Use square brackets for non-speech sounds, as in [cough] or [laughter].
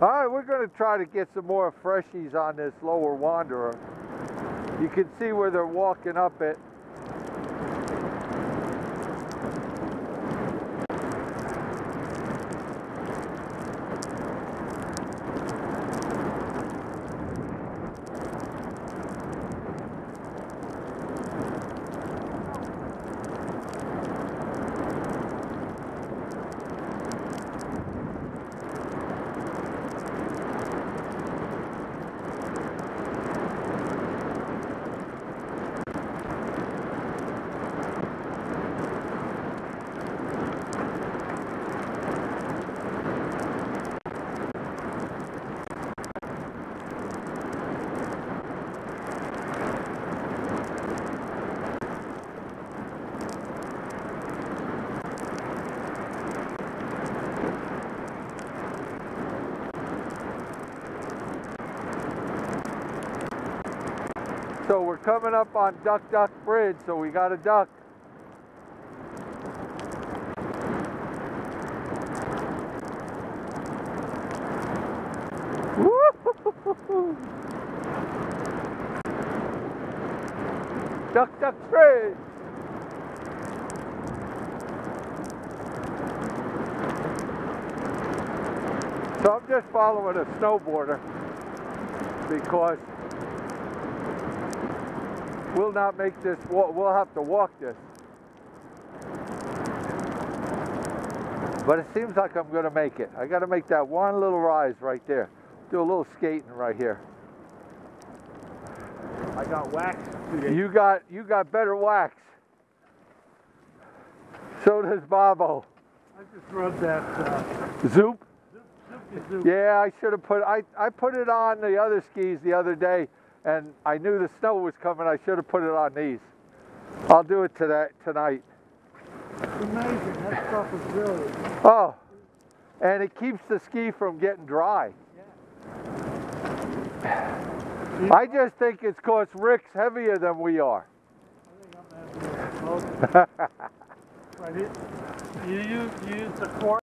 All right, we're going to try to get some more freshies on this lower wanderer. You can see where they're walking up it. So we're coming up on Duck Duck Bridge, so we got a duck. Duck Duck Bridge. So I'm just following a snowboarder because we'll not make this, we'll have to walk this. But it seems like I'm going to make it. I got to make that one little rise right there. Do a little skating right here. I got wax today. You got you got better wax. So does Bobo. I just rubbed that uh, Zoop. Silky Zoop. Yeah, I should have put I I put it on the other skis the other day and I knew the snow was coming. I should have put it on these. I'll do it today tonight. Amazing. That stuff is really. Oh. And it keeps the ski from getting dry. Yeah. I just think it's cause Rick's heavier than we are. I think I'm gonna have to smoke. [laughs] Right here. You use, you use the cork.